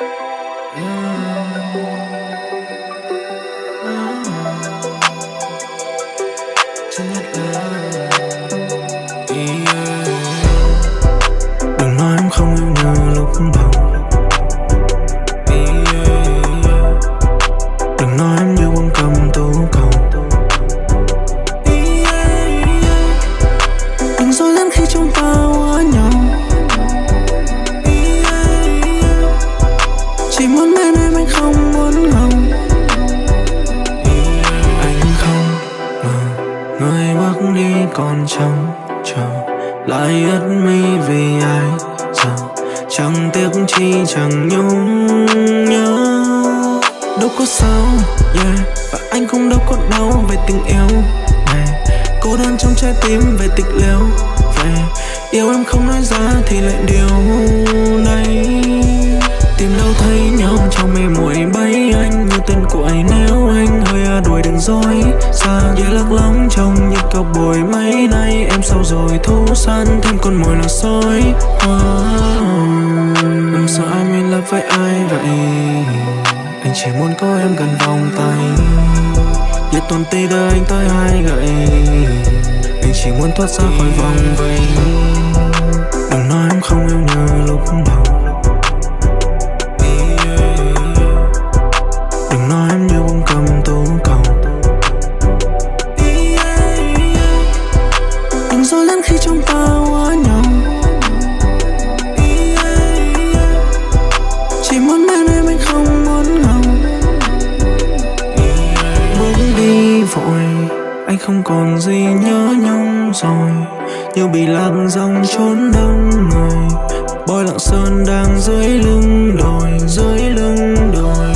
đừng nói em không yêu như lúc đầu đừng nói em như quân cầm tú cầu đừng dối dám khi chúng ta còn trông chờ lại ướt mi vì ai giờ chẳng tiếc chi chẳng nhung nhớ. Đâu có sao, yeah. Và anh cũng đâu có đau về tình yêu này. Cô đơn trong trái tim về tịch liêu về. Yêu em không nói ra thì lại điều này. Tìm đâu thấy trong bồi mấy nay em sao rồi? Thú săn, thêm con mồi là sói. Đừng sợ I'm in love với ai vậy? Anh chỉ muốn có em gần vòng tay. Để tuần tì đưa anh tới hai gậy? Anh chỉ muốn thoát ra khỏi vòng vây. Gió dối khi trong ta hoa nhau Chỉ muốn bên em, anh không muốn ngầu Bước đi vội, Anh không còn gì nhớ nhung rồi. Như bị lạc dòng trốn đông người. Bôi lặng sơn đang dưới lưng đồi, Dưới lưng đồi.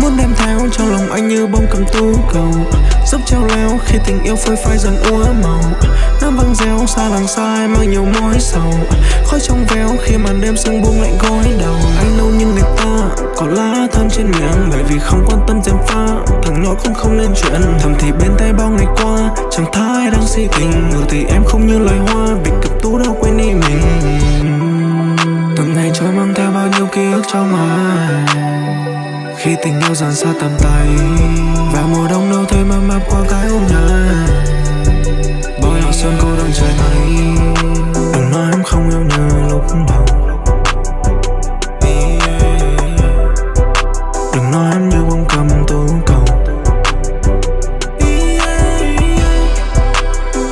Muốn đem theo trong lòng anh như bông cầm tú cầu. Giúp treo leo khi tình yêu phơi phai dần úa màu. Năm vắng réo xa làng xa em mang nhiều mối sầu. Khói trong veo khi màn đêm sương buông lạnh gối đầu. Anh lâu như người ta, có lá thân trên miệng. Bởi vì không quan tâm dèm pha, Thằng nhỏ cũng không lên chuyện. Thầm thì bên tay bao ngày qua, Chẳng thái đang si tình Ngược thì em không như loài hoa bị cặp tú đâu quên đi mình. Từng ngày trôi mang theo bao nhiêu ký ức trong mai khi tình yêu dần xa tầm tay, và mùa đông đâu thấy mà mập qua cái ôm nhà bóng cầm tố cầu.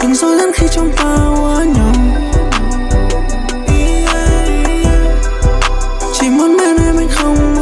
Anh dối lắm khi trong ta quá nhau Chỉ muốn bên em anh không